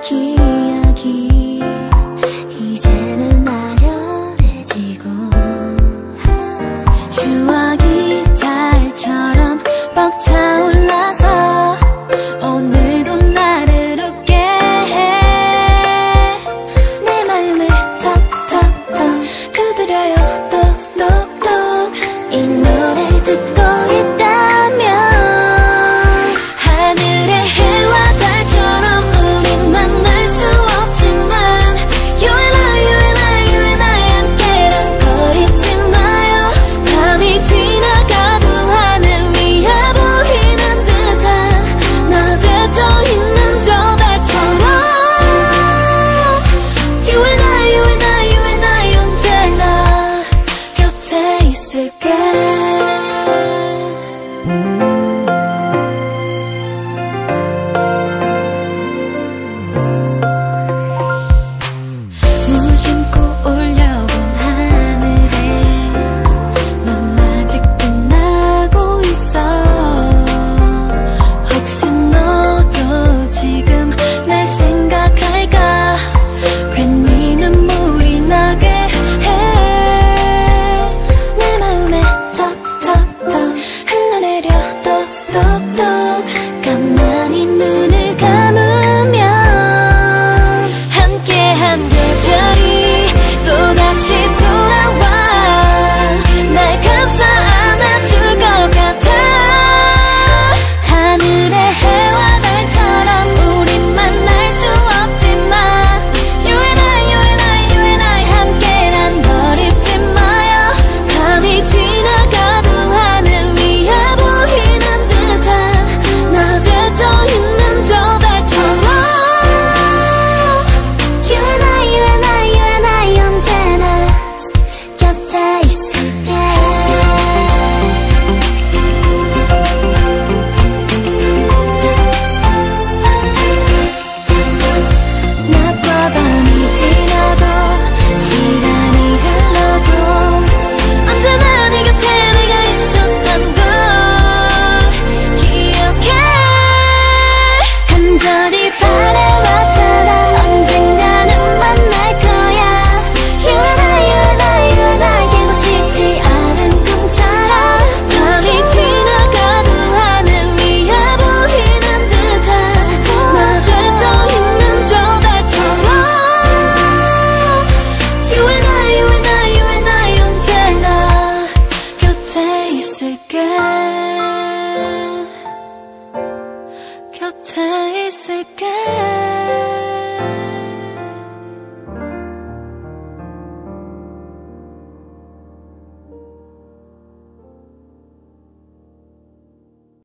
기억이 다 있을게.